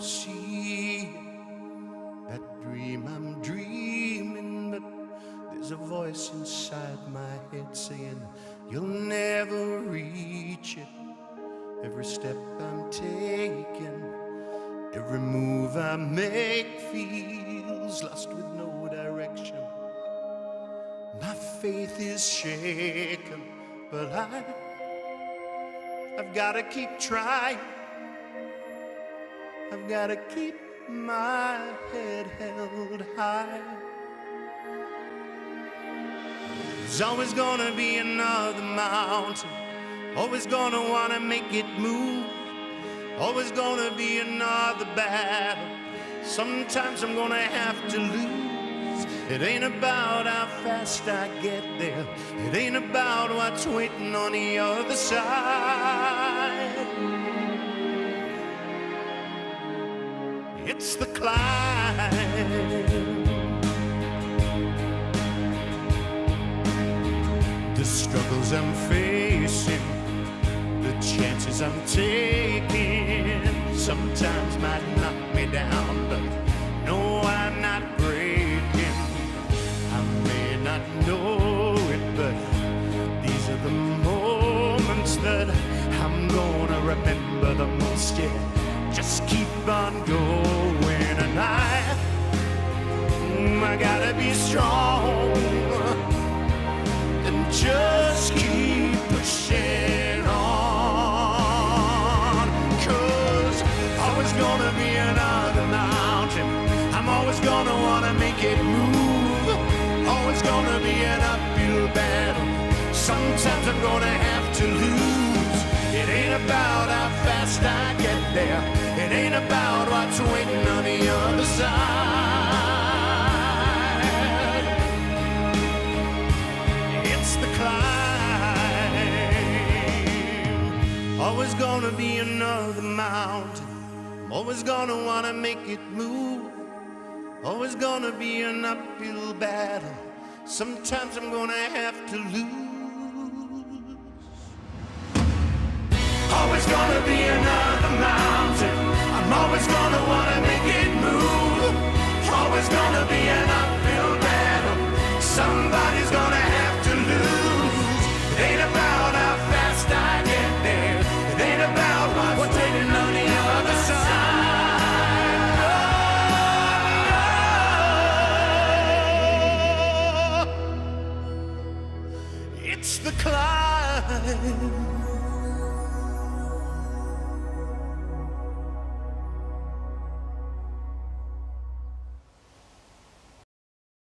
see that dream I'm dreaming, but there's a voice inside my head saying you'll never reach it. Every step I'm taking, every move I make feels lost with no direction. My faith is shaken, but I, I've gotta keep trying. I've gotta keep my head held high. There's always gonna be another mountain. Always gonna wanna make it move. Always gonna be another battle. Sometimes I'm gonna have to lose. It ain't about how fast I get there. It ain't about what's waiting on the other side. It's the climb. The struggles I'm facing, the chances I'm taking, sometimes might knock me down, but no, I'm not breaking. I may not know it, but these are the moments that I'm gonna remember the most. Yeah, just keep on going, I gotta be strong and just keep pushing on. Cause always gonna be another mountain. I'm always gonna wanna make it move. Always gonna be an uphill battle. Sometimes I'm gonna have to lose. It ain't about how fast I get there. It ain't about what's waiting on the other side. Always gonna be another mountain. I'm always gonna wanna make it move. Always gonna be an uphill battle. Sometimes I'm gonna have to lose. Always gonna be another mountain. I'm always gonna wanna make it move. Always gonna be an uphill battle. Somebody's It's the climb.